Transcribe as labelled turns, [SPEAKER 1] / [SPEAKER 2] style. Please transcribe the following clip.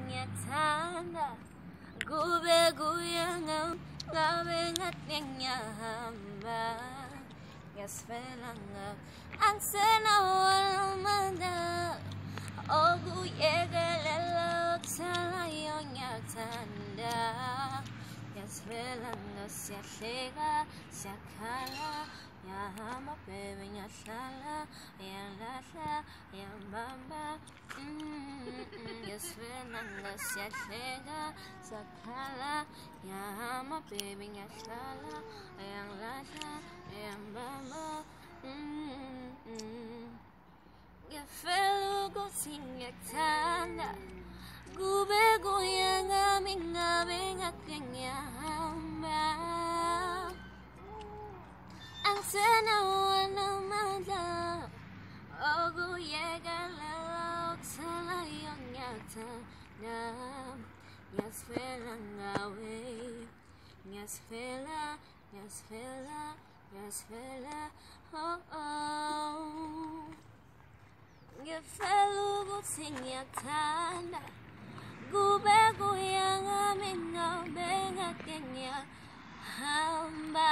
[SPEAKER 1] ngiyakuthanda kube kuya ngabe ngathi ngiyahamba ngiyasifela ngawe angisenawo amandla okuyekelela okusalayo ngiyakuthanda ngiyasifela ngawe siyahleka siyakhala yahamba bebe ngiyahlala kuya ngami ngabe ngake ngiyahamba angisenawo namandla ngiyakuthanda ngiyasifela ngawe. Ngiyasifela ngiyasifela ngiyasifela oh oh. Ngiyafela ukuthi ngiyakuthanda kube kuya ngami ngabe ngake ngiyahamba